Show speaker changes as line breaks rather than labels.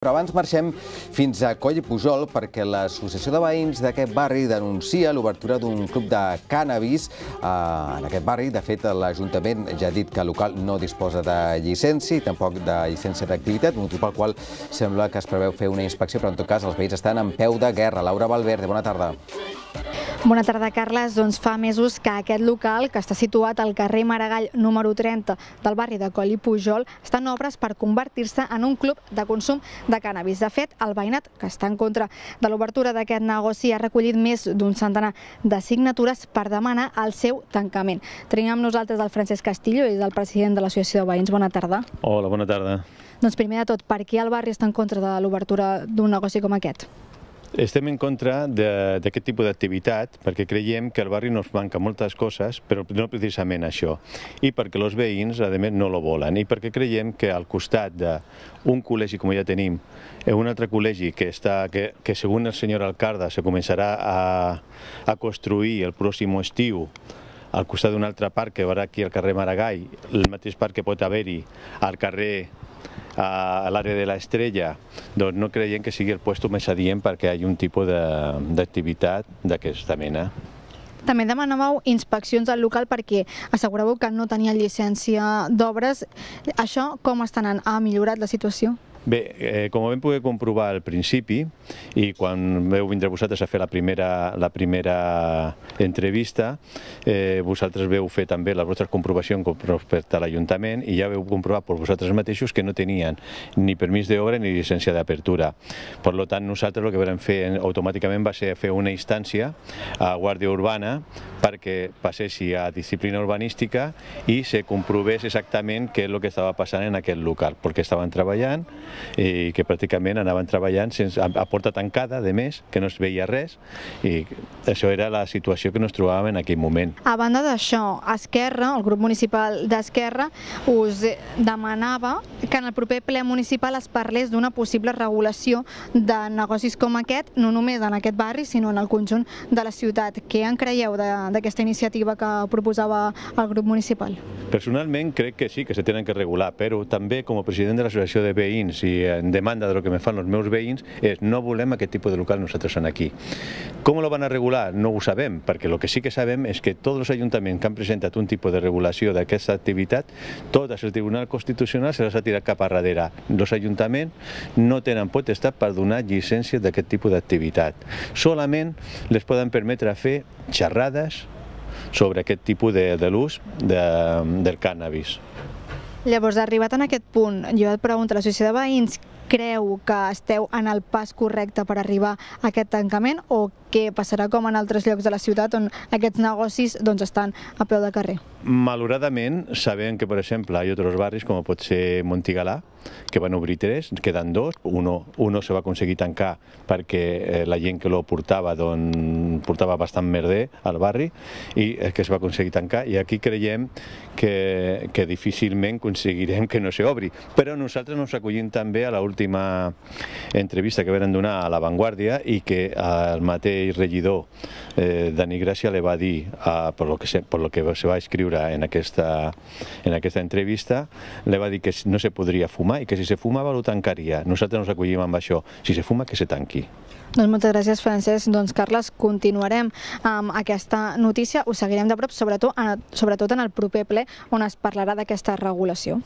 Però abans marxem fins a Coll Pujol perquè l'Associació de Veïns d'aquest barri denuncia l'obertura d'un club de cànnabis eh, en aquest barri. De fet, l'Ajuntament ja ha dit que el local no disposa de llicència i tampoc de llicència d'activitat, motiu pel qual sembla que es preveu fer una inspecció, però en tot cas els veïns estan en peu de guerra. Laura Valverde, bona tarda.
Bona tarda, Carles. Doncs fa mesos que aquest local, que està situat al carrer Maragall número 30 del barri de Coll i Pujol, està en obres per convertir-se en un club de consum de cànnabis. De fet, el veïnat, que està en contra de l'obertura d'aquest negoci, ha recollit més d'un centenar de signatures per demanar el seu tancament. Tenim amb nosaltres el Francesc Castillo, és el president de l'Associació de Veïns. Bona tarda.
Hola, bona tarda.
Doncs primer de tot, per què el barri està en contra de l'obertura d'un negoci com aquest?
Estem en contra d'aquest tipus d'activitat perquè creiem que al barri nos manca moltes coses, però no precisament això. I perquè els veïns, a més, no lo volen. I perquè creiem que al costat d'un col·legi, com ja tenim, i un altre col·legi que, està, que, que segons el senyor alcalde se començarà a, a construir el pròxim estiu al costat d'un altre parc que veurà aquí al carrer Maragall, el mateix parc que pot haver-hi al carrer a l'àrea de l'Estrella, doncs no creiem que sigui el puesto més adient perquè hi hagi un tipus d'activitat d'aquesta mena.
També demanàveu inspeccions al local perquè asseguràveu que no tenia llicència d'obres. Això com està anant? Ha millorat la situació?
Bé, eh, com vam poder comprovar al principi, i quan veu vindre vosaltres a fer la primera, la primera entrevista, eh, vosaltres veu fer també les vostres comprovacions respecte a l'Ajuntament i ja veu comprovar per vosaltres mateixos que no tenien ni permís d'obra ni llicència d'apertura. Per tant, nosaltres el que vam fer automàticament va ser fer una instància a Guàrdia Urbana perquè passessi a disciplina urbanística i se comprovés exactament què és el que estava passant en aquest local, perquè estaven treballant i que pràcticament anaven treballant sense, a, porta tancada, de més, que no es veia res, i això era la situació que ens trobàvem en aquell moment.
A banda d'això, Esquerra, el grup municipal d'Esquerra, us demanava que en el proper ple municipal es parlés d'una possible regulació de negocis com aquest, no només en aquest barri, sinó en el conjunt de la ciutat. Què en creieu d'aquesta iniciativa que proposava el grup municipal?
Personalment crec que sí, que se tenen que regular, però també com a president de l'Associació de Veïns i en demanda de lo que me fan els meus veïns és no volem aquest tipus de local nosaltres en aquí. Com lo van a regular? No ho sabem, perquè el que sí que sabem és que tots els ajuntaments que han presentat un tipus de regulació d'aquesta activitat, totes el Tribunal Constitucional se les ha tirat cap a darrere. Els ajuntaments no tenen potestat per donar llicències d'aquest tipus d'activitat. Solament les poden permetre fer xerrades sobre aquest tipus de, de l'ús de, del cànnabis.
Llavors, arribat en aquest punt, jo et pregunto, l'associació de veïns creu que esteu en el pas correcte per arribar a aquest tancament o què passarà com en altres llocs de la ciutat on aquests negocis doncs, estan a peu de carrer?
Malauradament, sabem que, per exemple, hi ha altres barris, com pot ser Montigalà, que van obrir tres, queden dos. Uno, uno se va aconseguir tancar perquè eh, la gent que lo portava doncs, portava bastant merder al barri i és que es va aconseguir tancar i aquí creiem que, que difícilment aconseguirem que no s'obri. Però nosaltres ens acollim també a l'última entrevista que varen donar a La Vanguardia i que el mateix regidor eh, Dani Gràcia li va dir, eh, per, lo que se, per lo que se va escriure en aquesta, en aquesta entrevista, li va dir que no se podria fumar i que si se fumava ho tancaria. Nosaltres ens acollim amb això. Si se fuma, que se tanqui.
Doncs moltes gràcies, Francesc. Doncs, Carles, continuarem amb aquesta notícia. Ho seguirem de prop, sobretot, sobretot en el proper ple on es parlarà d'aquesta regulació.